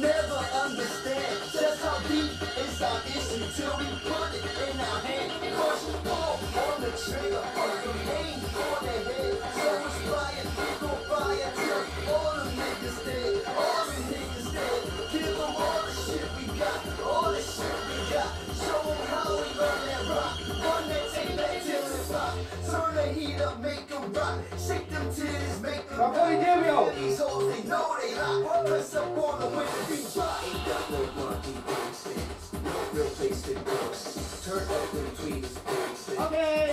never understand the heat up, make them rock. Shake them titties, make them rock. These hoes, they know they hot. Press up on the when the beat drop. Ain't got no monkey boxes. No real place that works. Turn up the tweets. Okay.